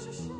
możesz